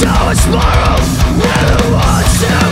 Now it's tomorrow Never want to